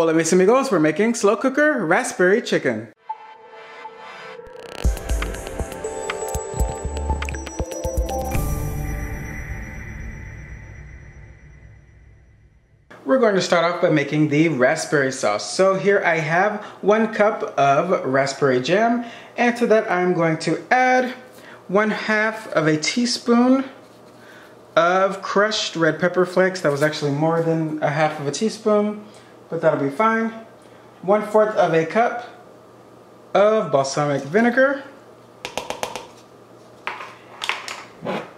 Hola mis amigos, we're making slow cooker raspberry chicken. We're going to start off by making the raspberry sauce. So here I have one cup of raspberry jam and to that I'm going to add one half of a teaspoon of crushed red pepper flakes. That was actually more than a half of a teaspoon but that'll be fine. One fourth of a cup of balsamic vinegar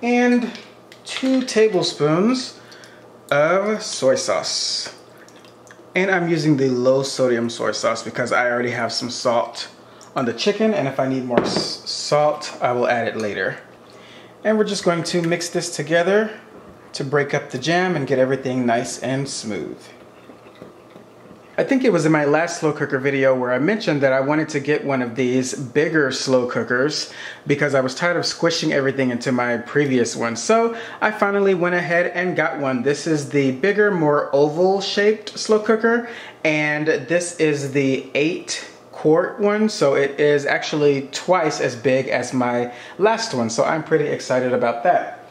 and two tablespoons of soy sauce. And I'm using the low sodium soy sauce because I already have some salt on the chicken and if I need more salt, I will add it later. And we're just going to mix this together to break up the jam and get everything nice and smooth. I think it was in my last slow cooker video where I mentioned that I wanted to get one of these bigger slow cookers because I was tired of squishing everything into my previous one. So I finally went ahead and got one. This is the bigger, more oval shaped slow cooker and this is the 8 quart one so it is actually twice as big as my last one so I'm pretty excited about that.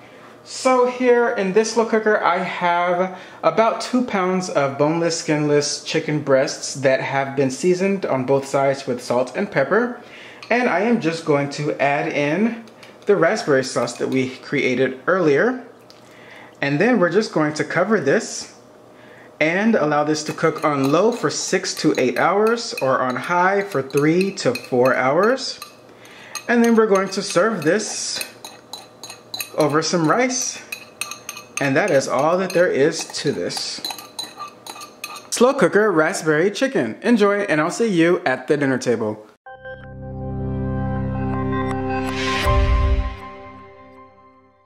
So here in this slow cooker, I have about two pounds of boneless, skinless chicken breasts that have been seasoned on both sides with salt and pepper. And I am just going to add in the raspberry sauce that we created earlier. And then we're just going to cover this and allow this to cook on low for six to eight hours or on high for three to four hours. And then we're going to serve this over some rice. And that is all that there is to this. Slow cooker raspberry chicken. Enjoy and I'll see you at the dinner table.